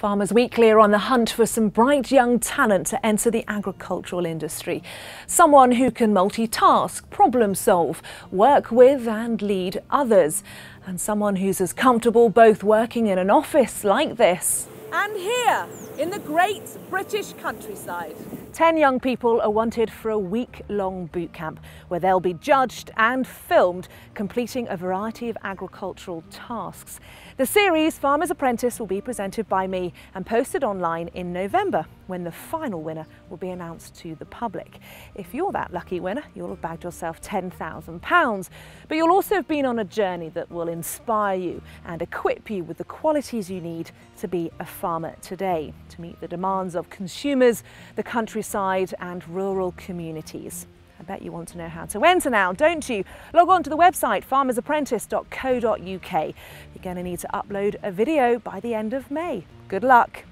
Farmers Weekly are on the hunt for some bright young talent to enter the agricultural industry. Someone who can multitask, problem solve, work with and lead others. And someone who's as comfortable both working in an office like this and here in the great British countryside. 10 young people are wanted for a week long boot camp where they'll be judged and filmed completing a variety of agricultural tasks. The series Farmer's Apprentice will be presented by me and posted online in November when the final winner will be announced to the public. If you're that lucky winner, you'll have bagged yourself £10,000. But you'll also have been on a journey that will inspire you and equip you with the qualities you need to be a farmer today, to meet the demands of consumers, the countryside and rural communities. I bet you want to know how to enter now, don't you? Log on to the website farmersapprentice.co.uk. You're going to need to upload a video by the end of May. Good luck.